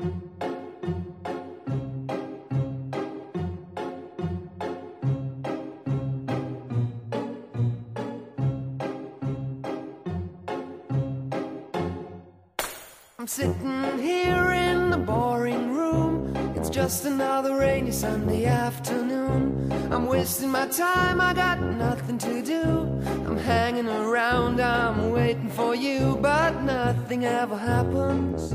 I'm sitting here in the boring room. It's just another rainy Sunday afternoon. I'm wasting my time, I got nothing to do. I'm hanging around, I'm waiting for you, but nothing ever happens.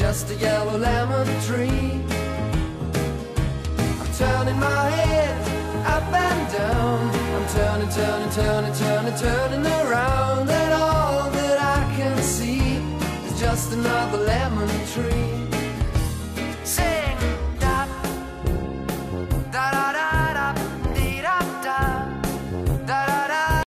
just a yellow lemon tree. I'm turning my head up and down. I'm turning, turning, turning, turning, turning around. And all that I can see is just another lemon tree.